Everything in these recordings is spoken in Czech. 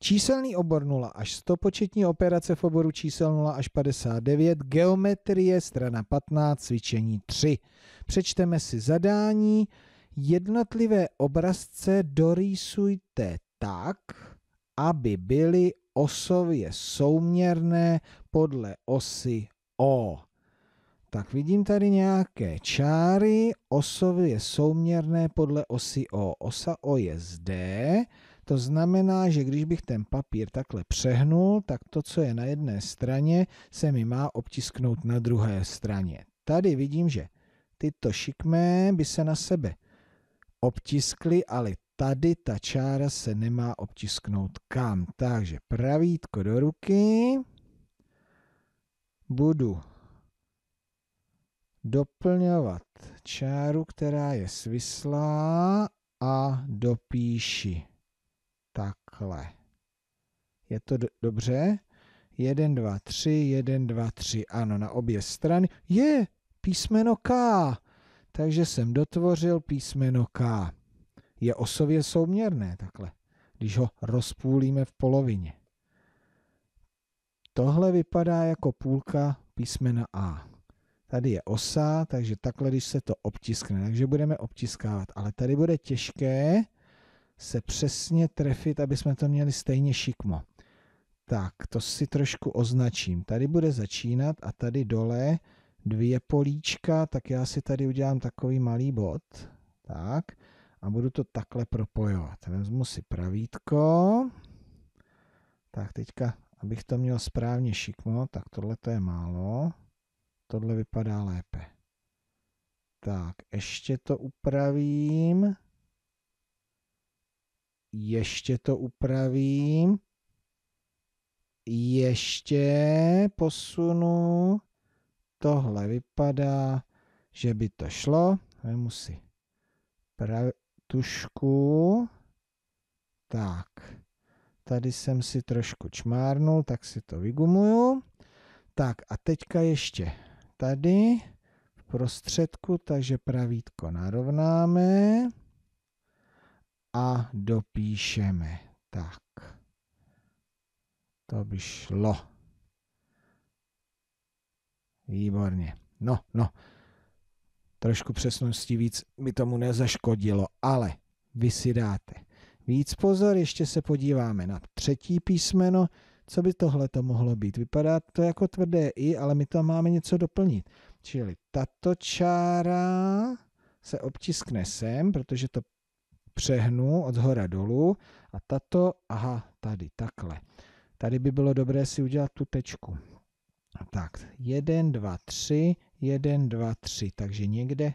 Číselný obor 0 až 100, početní operace v oboru čísel 0 až 59, geometrie, strana 15, cvičení 3. Přečteme si zadání. Jednotlivé obrazce dorýsujte tak, aby byly osově souměrné podle osy O. Tak vidím tady nějaké čáry, osově souměrné podle osy O. Osa O je zde, to znamená, že když bych ten papír takhle přehnul, tak to, co je na jedné straně, se mi má obtisknout na druhé straně. Tady vidím, že tyto šikmé by se na sebe obtiskly, ale tady ta čára se nemá obtisknout kam. Takže pravítko do ruky. Budu doplňovat čáru, která je svislá a dopíši takhle. Je to do dobře? 1, 2, 3, 1, 2, 3. Ano, na obě strany. Je písmeno K. Takže jsem dotvořil písmeno K. Je osově souměrné takhle, když ho rozpůlíme v polovině. Tohle vypadá jako půlka písmena A. Tady je osa, takže takhle, když se to obtiskne, takže budeme obtiskávat. Ale tady bude těžké se přesně trefit, aby jsme to měli stejně šikmo. Tak, to si trošku označím. Tady bude začínat a tady dole dvě políčka, tak já si tady udělám takový malý bod. Tak, a budu to takhle propojovat. Vezmu si pravítko. Tak teďka, abych to měl správně šikmo, tak tohle to je málo. Tohle vypadá lépe. Tak, ještě to upravím. Ještě to upravím. Ještě posunu. Tohle vypadá, že by to šlo. Vemu si tušku. Tak, tady jsem si trošku čmárnul, tak si to vygumuju. Tak a teďka ještě tady v prostředku, takže pravítko narovnáme a dopíšeme. Tak. To by šlo. Výborně. No, no. Trošku přesnosti víc by tomu nezaškodilo, ale vy si dáte víc pozor, ještě se podíváme na třetí písmeno, co by tohle to mohlo být. Vypadá to jako tvrdé i, ale my tam máme něco doplnit. Čili tato čára se obtiskne sem, protože to přehnu od zhora dolů a tato, aha, tady, takhle. Tady by bylo dobré si udělat tu tečku. Tak, 1, 2, 3, 1, 2, 3. Takže někde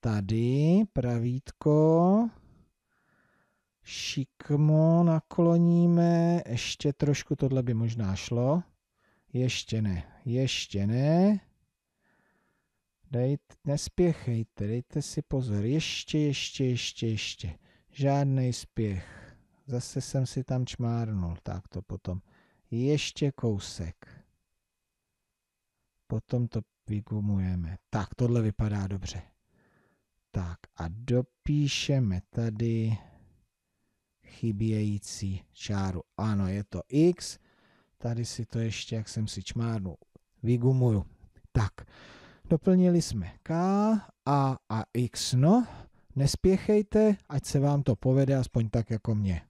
tady pravítko, šikmo nakloníme, ještě trošku, tohle by možná šlo. Ještě ne, ještě ne. Dejte, nespěchejte, dejte si pozor. Ještě, ještě, ještě, ještě. Žádný spěch. Zase jsem si tam čmárnul. Tak to potom. Ještě kousek. Potom to vygumujeme. Tak, tohle vypadá dobře. Tak a dopíšeme tady chybějící čáru. Ano, je to x. Tady si to ještě, jak jsem si čmárnul, vygumuju. Tak, Doplnili jsme K, A a X. No, nespěchejte, ať se vám to povede aspoň tak jako mě.